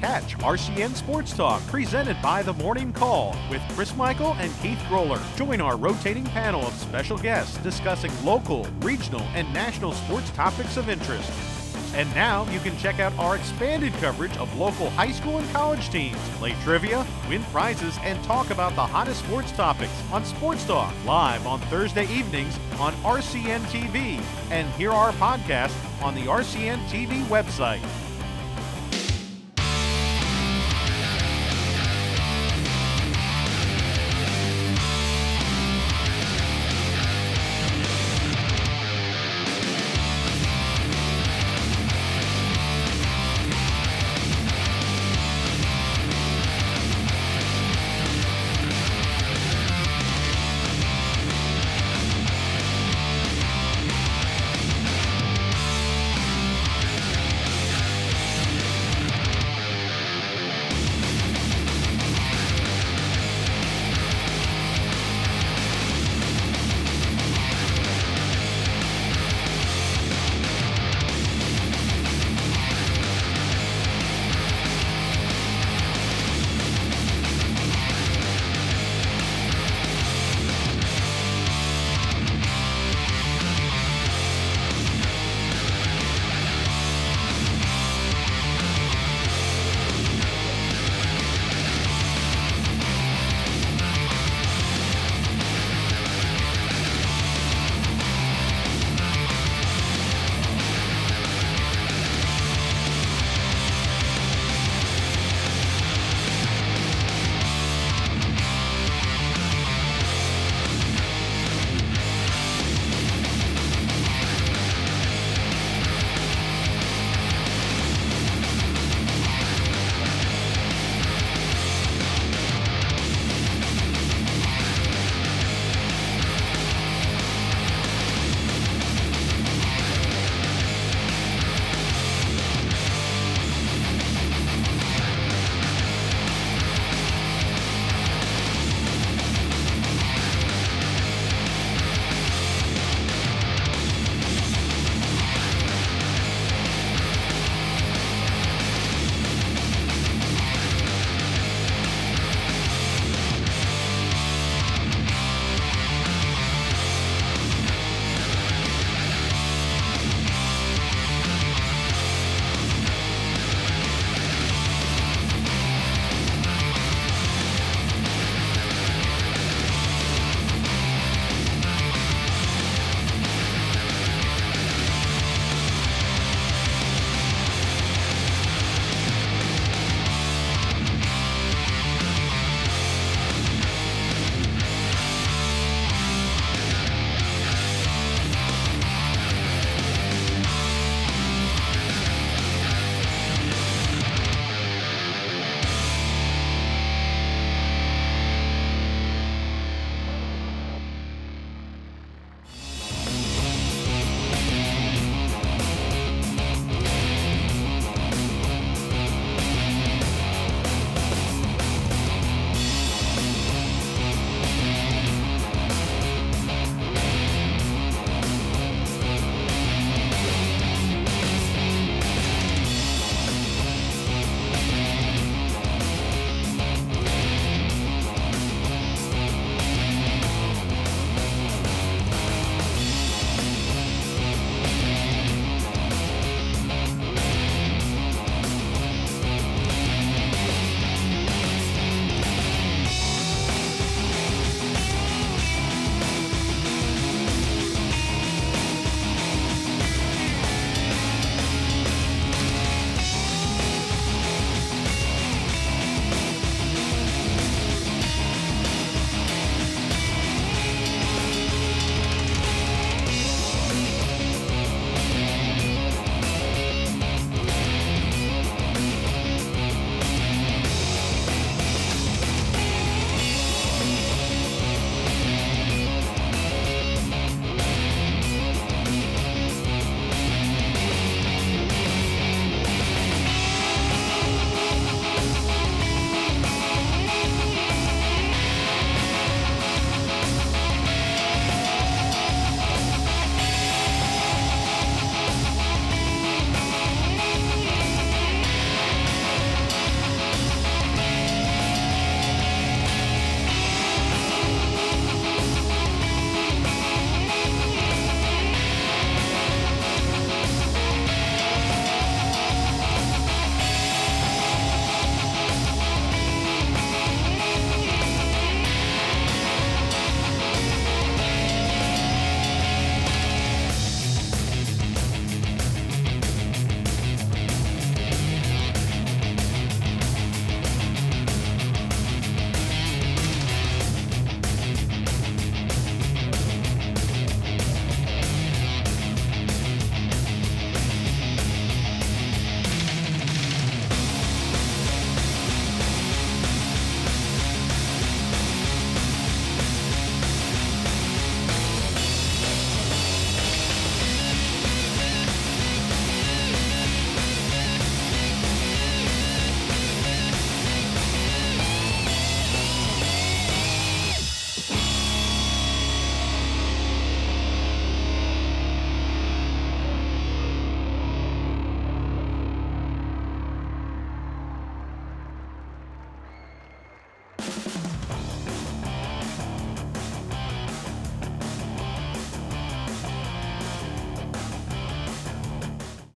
Catch RCN Sports Talk presented by The Morning Call with Chris Michael and Keith Groller. Join our rotating panel of special guests discussing local, regional, and national sports topics of interest. And now you can check out our expanded coverage of local high school and college teams, play trivia, win prizes, and talk about the hottest sports topics on Sports Talk live on Thursday evenings on RCN TV and hear our podcast on the RCN TV website.